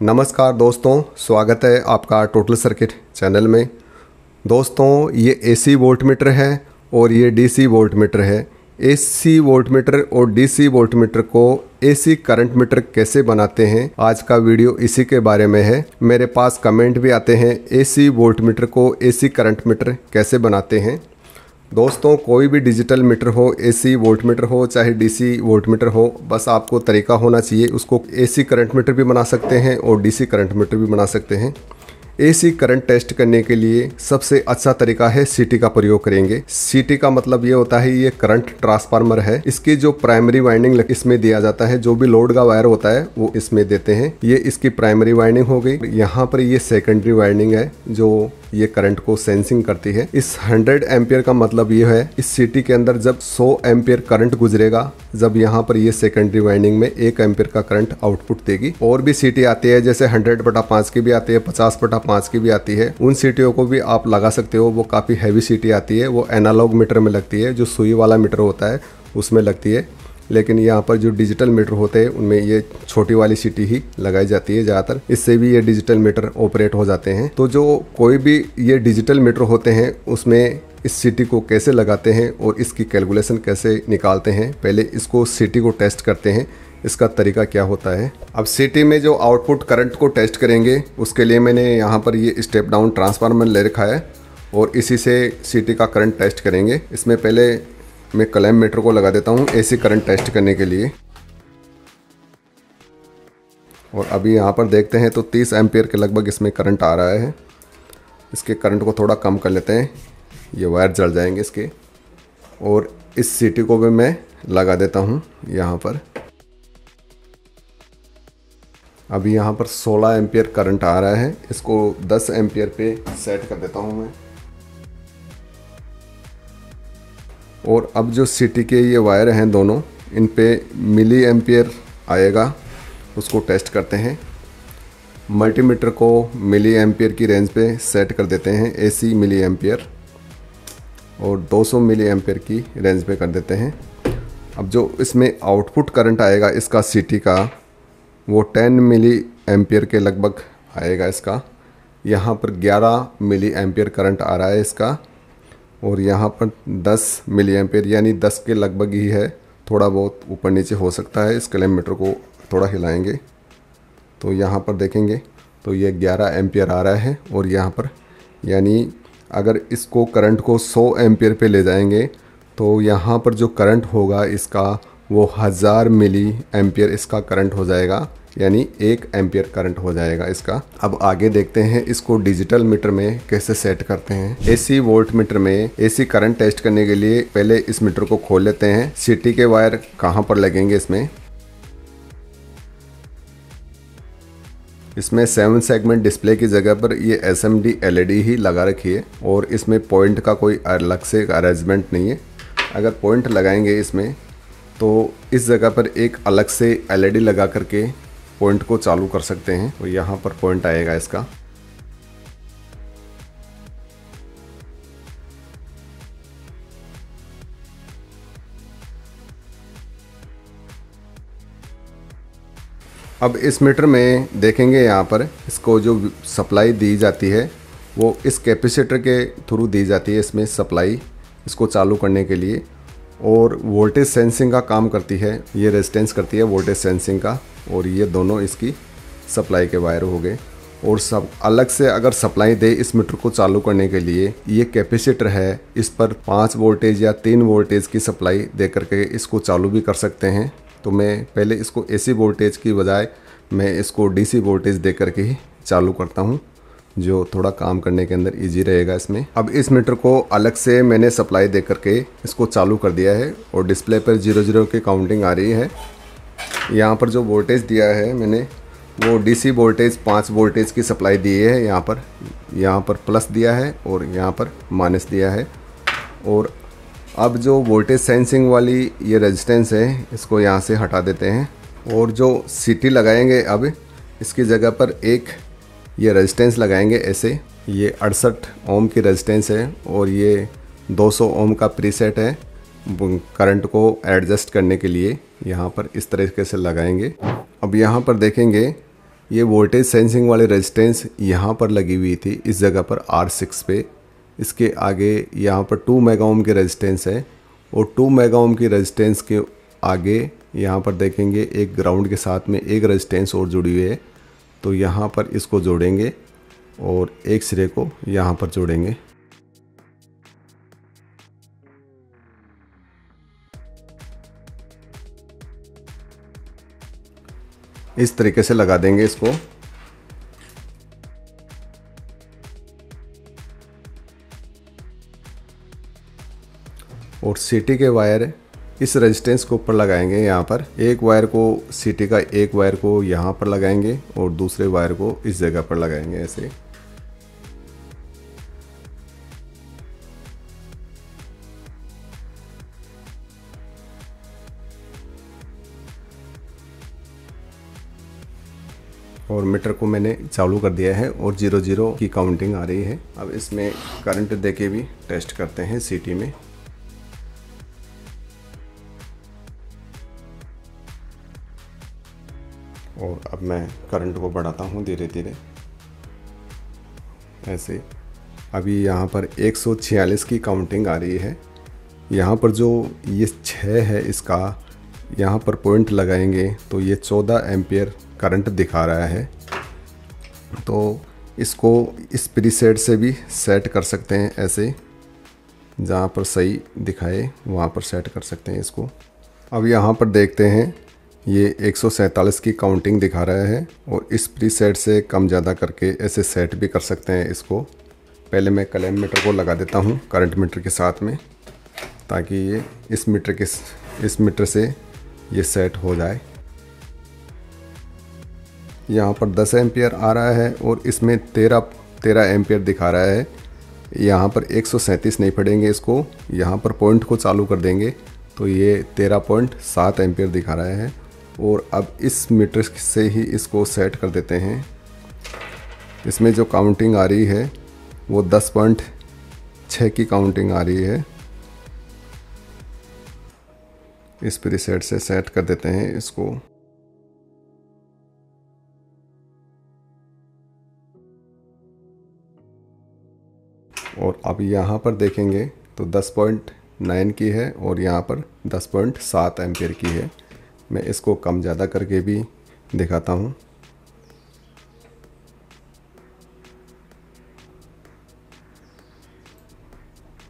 नमस्कार दोस्तों, स्वागत है आपका टोटल सर्किट चैनल में। दोस्तों, ये एसी वोल्ट मीटर है और ये डीसी वोल्ट मीटर है। एसी वोल्ट मीटर और डीसी वोल्ट मीटर को एसी करंट मीटर कैसे बनाते हैं, आज का वीडियो इसी के बारे में है। मेरे पास कमेंट भी आते हैं एसी वोल्ट मीटर को एसी करंट मीटर कैसे बनाते हैं। दोस्तों, कोई भी डिजिटल मीटर हो, एसी वोल्ट मीटर हो, चाहे डीसी वोल्ट मीटर हो, बस आपको तरीका होना चाहिए, उसको एसी करंट मीटर भी बना सकते हैं और डीसी करंट मीटर भी बना सकते हैं। एसी करंट टेस्ट करने के लिए सबसे अच्छा तरीका है सीटी का प्रयोग करेंगे। सीटी का मतलब ये होता है, ये करंट ट्रांसफार्मर है। इसकी जो प्राइमरी वाइंडिंग इसमें दिया जाता है, जो भी लोड का वायर होता है, वो इसमें देते हैं। ये इसकी प्राइमरी वाइंडिंग हो गई। यहाँ पर ये सेकेंडरी वाइंडिंग है, जो ये करंट को सेंसिंग करती है। इस 100 एम्पियर का मतलब ये है, इस सिटी के अंदर जब 100 एम्पियर करंट गुजरेगा, जब यहाँ पर ये सेकेंडरी वाइंडिंग में एक एम्पियर का करंट आउटपुट देगी। और भी सीटी आती है, जैसे 100 बटा पाँच की भी आती है, पचास बटा पाँच की भी आती है, उन सीटियों को भी आप लगा सकते हो। वो काफ़ी हैवी सीटी आती है, वो एनालॉग मीटर में लगती है, जो सुई वाला मीटर होता है, उसमें लगती है। लेकिन यहाँ पर जो डिजिटल मीटर होते हैं, उनमें ये छोटी वाली सीटी ही लगाई जाती है ज़्यादातर। इससे भी ये डिजिटल मीटर ऑपरेट हो जाते हैं। तो जो कोई भी ये डिजिटल मीटर होते हैं, उसमें इस सिटी को कैसे लगाते हैं और इसकी कैलकुलेशन कैसे निकालते हैं, पहले इसको सिटी को टेस्ट करते हैं। इसका तरीका क्या होता है? अब सिटी में जो आउटपुट करंट को टेस्ट करेंगे, उसके लिए मैंने यहाँ पर ये स्टेप डाउन ट्रांसफार्मर ले रखा है और इसी से सिटी का करंट टेस्ट करेंगे। इसमें पहले मैं कलम मीटर को लगा देता हूँ एसी करंट टेस्ट करने के लिए। और अभी यहाँ पर देखते हैं तो 30 एम्पियर के लगभग इसमें करंट आ रहा है। इसके करंट को थोड़ा कम कर लेते हैं। ये वायर जल जाएँगे इसके। और इस सीटी को भी मैं लगा देता हूँ यहाँ पर। अभी यहाँ पर 16 एम्पियर करंट आ रहा है। इसको 10 एम्पियर पे सेट कर देता हूँ मैं। और अब जो सिटी के ये वायर हैं दोनों, इन पे मिली एम्पियर आएगा, उसको टेस्ट करते हैं। मल्टीमीटर को मिली एम्पियर की रेंज पे सेट कर देते हैं एसी मिली एम्पियर और 200 मिली एम्पियर की रेंज पे कर देते हैं। अब जो इसमें आउटपुट करंट आएगा इसका सिटी का, वो 10 मिली एम्पियर के लगभग आएगा इसका। यहाँ पर 11 मिली एम्पियर करंट आ रहा है इसका। और यहाँ पर 10 मिली एम्पेयर यानी 10 के लगभग ही है, थोड़ा बहुत ऊपर नीचे हो सकता है। इस किलोमीटर को थोड़ा हिलाएँगे। तो यहाँ पर देखेंगे तो ये 11 एम्पियर आ रहा है और यहाँ पर, यानी अगर इसको करंट को 100 एम्पियर पे ले जाएँगे तो यहाँ पर जो करंट होगा इसका, वो हज़ार मिली एम्पियर इसका करंट हो जाएगा। यानी एक एम्पियर करंट हो जाएगा इसका। अब आगे देखते हैं इसको डिजिटल मीटर में कैसे सेट करते हैं। एसी वोल्ट मीटर में एसी करंट टेस्ट करने के लिए पहले इस मीटर को खोल लेते हैं। सिटी के वायर कहाँ पर लगेंगे इसमें? इसमें सेवन सेगमेंट डिस्प्ले की जगह पर ये एस एम एल ही लगा रखी है और इसमें पॉइंट का कोई अलग से अरेंजमेंट नहीं है। अगर पॉइंट लगाएँगे इसमें तो इस जगह पर एक अलग से एलईडी लगा करके पॉइंट को चालू कर सकते हैं। तो यहाँ पर पॉइंट आएगा इसका। अब इस मीटर में देखेंगे यहाँ पर इसको जो सप्लाई दी जाती है, वो इस कैपेसिटर के थ्रू दी जाती है इसमें सप्लाई इसको चालू करने के लिए। और वोल्टेज सेंसिंग का काम करती है, ये रेजिस्टेंस करती है वोल्टेज सेंसिंग का, और ये दोनों इसकी सप्लाई के वायर हो गए। और सब अलग से अगर सप्लाई दे इस मीटर को चालू करने के लिए, ये कैपेसिटर है, इस पर पाँच वोल्टेज या तीन वोल्टेज की सप्लाई दे करके इसको चालू भी कर सकते हैं। तो मैं पहले इसको एसी वोल्टेज की बजाय, मैं इसको डीसी वोल्टेज दे करके ही चालू करता हूँ। जो थोड़ा काम करने के अंदर इजी रहेगा इसमें। अब इस मीटर को अलग से मैंने सप्लाई दे करके इसको चालू कर दिया है और डिस्प्ले पर ज़ीरो ज़ीरो की काउंटिंग आ रही है। यहाँ पर जो वोल्टेज दिया है मैंने, वो डीसी वोल्टेज पाँच वोल्टेज की सप्लाई दी है यहाँ पर। यहाँ पर प्लस दिया है और यहाँ पर माइनस दिया है। और अब जो वोल्टेज सेंसिंग वाली ये रेजिस्टेंस है, इसको यहाँ से हटा देते हैं। और जो सीटी लगाएँगे अब, इसकी जगह पर एक ये रेजिस्टेंस लगाएँगे ऐसे। ये अड़सठ ओम की रेजिस्टेंस है और ये 200 ओम का प्रीसेट है करंट को एडजस्ट करने के लिए। यहाँ पर इस तरीके से लगाएँगे। अब यहाँ पर देखेंगे, ये वोल्टेज सेंसिंग वाली रेजिस्टेंस यहाँ पर लगी हुई थी, इस जगह पर आर सिक्स पे। इसके आगे यहाँ पर टू मेगा ओम की रेजिस्टेंस है और टू मेगा ओम की रेजिस्टेंस के आगे यहाँ पर देखेंगे, एक ग्राउंड के साथ में एक रेजिस्टेंस और जुड़ी हुई है। तो यहाँ पर इसको जोड़ेंगे और एक सिरे को यहाँ पर जोड़ेंगे। इस तरीके से लगा देंगे इसको। और सीटी के वायर इस रेजिस्टेंस को ऊपर लगाएँगे यहाँ पर। एक वायर को सीटी का एक वायर को यहाँ पर लगाएँगे और दूसरे वायर को इस जगह पर लगाएँगे ऐसे। और मीटर को मैंने चालू कर दिया है और ज़ीरो ज़ीरो की काउंटिंग आ रही है। अब इसमें करंट देके भी टेस्ट करते हैं सीटी में। अब मैं करंट को बढ़ाता हूँ धीरे धीरे। ऐसे। अभी यहाँ पर 146 की काउंटिंग आ रही है। यहाँ पर जो ये छः है इसका, यहाँ पर पॉइंट लगाएँगे तो ये 14 एम्पियर करंट दिखा रहा है। तो इसको इस प्रीसेट से भी सेट कर सकते हैं ऐसे। जहाँ पर सही दिखाए, वहाँ पर सेट कर सकते हैं इसको। अब यहाँ पर देखते हैं ये एक सौ सैंतालीस की काउंटिंग दिखा रहा है और इस प्रीसेट से कम ज़्यादा करके ऐसे सेट भी कर सकते हैं इसको। पहले मैं कलेम मीटर को लगा देता हूँ करंट मीटर के साथ में, ताकि ये इस मीटर के इस मीटर से ये सेट हो जाए। यहाँ पर 10 एम्पियर आ रहा है और इसमें 13 13 एम्पियर दिखा रहा है। यहाँ पर एक सौ सैंतीस नहीं पड़ेंगे इसको, यहाँ पर पॉइंट को चालू कर देंगे तो ये तेरह पॉइंट सात एम्पियर दिखा रहा है। और अब इस मीटर से ही इसको सेट कर देते हैं। इसमें जो काउंटिंग आ रही है, वो दस पॉइंट छः की काउंटिंग आ रही है। इस प्रीसेट से सेट कर देते हैं इसको। और अब यहाँ पर देखेंगे तो 10.9 की है और यहाँ पर 10.7 एम्पियर की है। मैं इसको कम ज़्यादा करके भी दिखाता हूँ।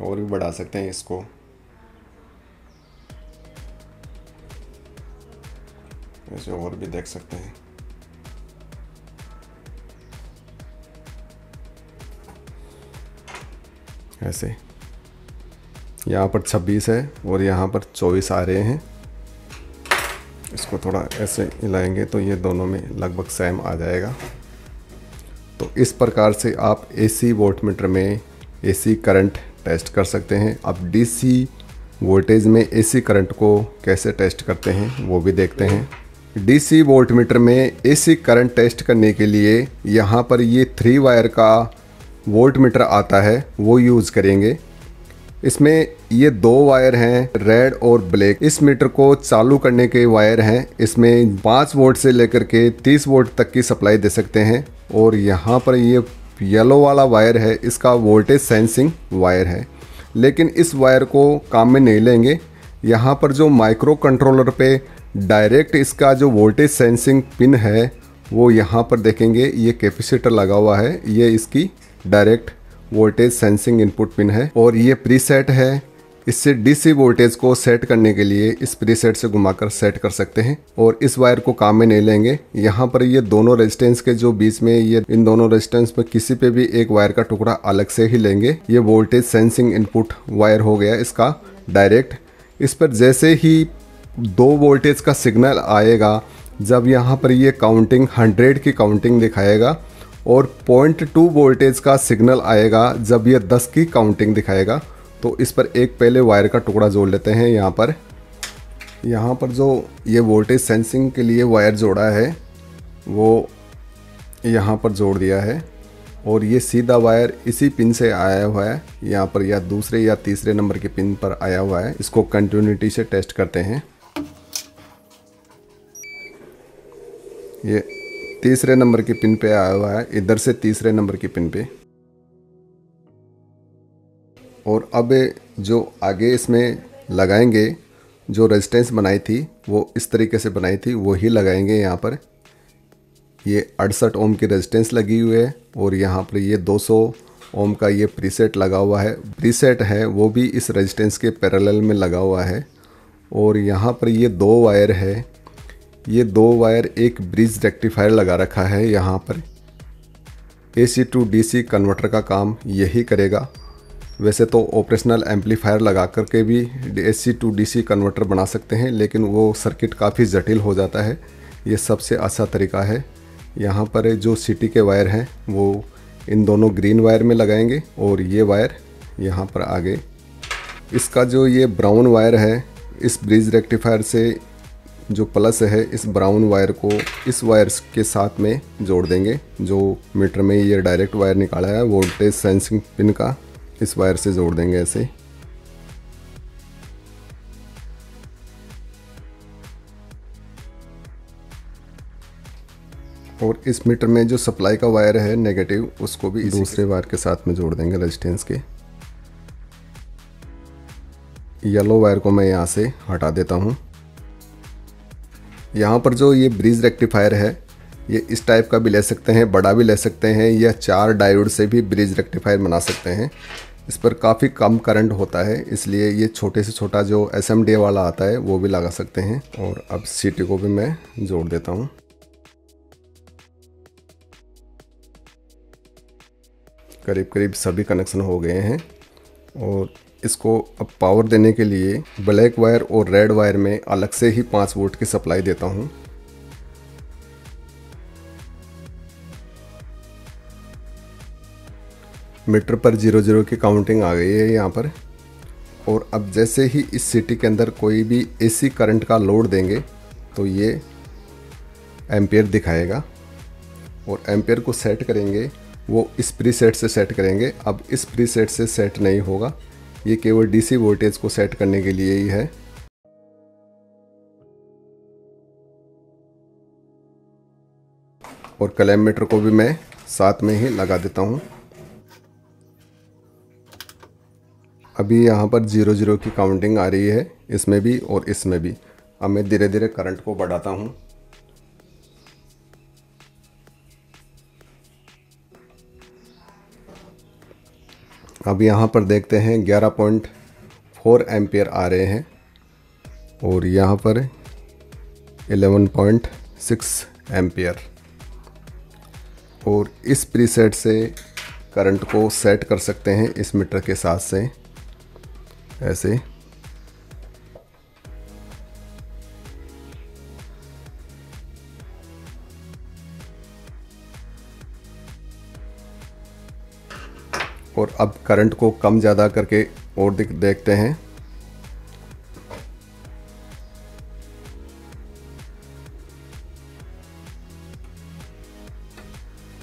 और भी बढ़ा सकते हैं इसको। ऐसे और भी देख सकते हैं। ऐसे। यहाँ पर 26 है और यहाँ पर 24 आ रहे हैं। इसको थोड़ा ऐसे हिलाएँगे तो ये दोनों में लगभग सेम आ जाएगा। तो इस प्रकार से आप एसी वोल्टमीटर में एसी करंट टेस्ट कर सकते हैं। अब डीसी वोल्टेज में एसी करंट को कैसे टेस्ट करते हैं, वो भी देखते हैं। डीसी वोल्टमीटर में एसी करंट टेस्ट करने के लिए यहाँ पर ये थ्री वायर का वोल्टमीटर आता है, वो यूज़ करेंगे। इसमें ये दो वायर हैं, रेड और ब्लैक। इस मीटर को चालू करने के वायर हैं। इसमें पाँच वोल्ट से लेकर के तीस वोल्ट तक की सप्लाई दे सकते हैं। और यहाँ पर ये येलो वाला वायर है, इसका वोल्टेज सेंसिंग वायर है। लेकिन इस वायर को काम में नहीं लेंगे। यहाँ पर जो माइक्रो कंट्रोलर पे डायरेक्ट इसका जो वोल्टेज सेंसिंग पिन है, वो यहाँ पर देखेंगे। ये कैपेसिटर लगा हुआ है, ये इसकी direct voltage sensing input pin है और ये प्रीसेट है। इससे डीसी वोल्टेज को सेट करने के लिए इस प्रीसेट से घुमाकर सेट कर सकते हैं और इस वायर को काम में नहीं लेंगे। यहाँ पर ये दोनों रेजिस्टेंस के जो बीच में ये, इन दोनों रेजिस्टेंस पर किसी पे भी एक वायर का टुकड़ा अलग से ही लेंगे। ये वोल्टेज सेंसिंग इनपुट वायर हो गया इसका डायरेक्ट इस पर जैसे ही दो वोल्टेज का सिग्नल आएगा, जब यहाँ पर ये काउंटिंग हंड्रेड की काउंटिंग दिखाएगा और पॉइंट टू वोल्टेज का सिग्नल आएगा जब ये दस की काउंटिंग दिखाएगा। तो इस पर एक पहले वायर का टुकड़ा जोड़ लेते हैं यहाँ पर। यहाँ पर जो ये वोल्टेज सेंसिंग के लिए वायर जोड़ा है, वो यहाँ पर जोड़ दिया है। और ये सीधा वायर इसी पिन से आया हुआ है। यहाँ पर या दूसरे या तीसरे नंबर के पिन पर आया हुआ है। इसको कंटिन्यूटी से टेस्ट करते हैं। ये तीसरे नंबर की पिन पे आया हुआ है। इधर से तीसरे नंबर की पिन पे। और अब जो आगे इसमें लगाएँगे, जो रेजिस्टेंस बनाई थी, वो इस तरीके से बनाई थी वो ही लगाएँगे यहाँ पर। ये अड़सठ ओम की रेजिस्टेंस लगी हुई है और यहाँ पर ये 200 ओम का ये प्रीसेट लगा हुआ है। प्रीसेट है, वो भी इस रेजिस्टेंस के पैरेलल में लगा हुआ है। और यहाँ पर ये दो वायर है। ये दो वायर एक ब्रिज रेक्टिफायर लगा रखा है यहाँ पर। A C to D C converter का काम यही करेगा। वैसे तो ऑपरेशनल एम्पलीफायर लगा कर के भी A C to D C converter बना सकते हैं, लेकिन वो सर्किट काफ़ी जटिल हो जाता है। ये सबसे अच्छा तरीका है। यहाँ पर जो सी के वायर हैं, वो इन दोनों ग्रीन वायर में लगाएँगे और ये वायर यहाँ पर आगे। इसका जो ये ब्राउन वायर है, इस ब्रिज रेक्टिफायर से जो प्लस है इस ब्राउन वायर को इस वायर के साथ में जोड़ देंगे। जो मीटर में ये डायरेक्ट वायर निकाला है वोल्टेज सेंसिंग पिन का इस वायर से जोड़ देंगे ऐसे। और इस मीटर में जो सप्लाई का वायर है नेगेटिव उसको भी दूसरे वायर के साथ में जोड़ देंगे रेजिस्टेंस के। येलो वायर को मैं यहाँ से हटा देता हूँ। यहाँ पर जो ये ब्रिज रेक्टिफायर है, ये इस टाइप का भी ले सकते हैं, बड़ा भी ले सकते हैं, या चार डायोड से भी ब्रिज रेक्टिफायर बना सकते हैं। इस पर काफ़ी कम करंट होता है, इसलिए ये छोटे से छोटा जो एस वाला आता है, वो भी लगा सकते हैं। और अब सीटी को भी मैं जोड़ देता हूँ। करीब करीब सभी कनेक्शन हो गए हैं, और इसको अब पावर देने के लिए ब्लैक वायर और रेड वायर में अलग से ही पाँच वोल्ट की सप्लाई देता हूँ। मीटर पर ज़ीरो ज़ीरो की काउंटिंग आ गई है यहाँ पर। और अब जैसे ही इस सिटी के अंदर कोई भी एसी करंट का लोड देंगे तो ये एम्पेयर दिखाएगा। और एम्पेयर को सेट करेंगे, वो इस प्री सेट से सेट करेंगे। अब इस प्री सेट से सेट नहीं होगा। ये केवल डीसी वोल्टेज को सेट करने के लिए ही है। और कलेमीटर को भी मैं साथ में ही लगा देता हूँ। अभी यहाँ पर ज़ीरो ज़ीरो की काउंटिंग आ रही है, इसमें भी और इसमें भी। अब मैं धीरे धीरे करंट को बढ़ाता हूँ। अब यहाँ पर देखते हैं 11.4 एम्पियर आ रहे हैं और यहाँ पर 11.6 एम्पियर। और इस प्रीसेट से करंट को सेट कर सकते हैं इस मीटर के साथ से, ऐसे। और अब करंट को कम ज़्यादा करके और देखते हैं।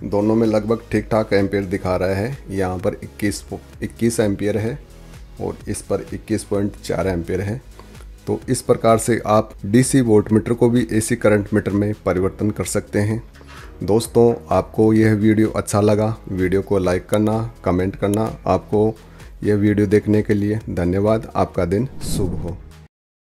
दोनों में लगभग ठीक ठाक एम्पियर दिखा रहा है। यहाँ पर 21 21 एम्पियर है और इस पर 21.4 एम्पियर है। तो इस प्रकार से आप डीसी वोल्ट मीटर को भी एसी करंट मीटर में परिवर्तन कर सकते हैं। दोस्तों, आपको यह वीडियो अच्छा लगा, वीडियो को लाइक करना, कमेंट करना। आपको यह वीडियो देखने के लिए धन्यवाद। आपका दिन शुभ हो।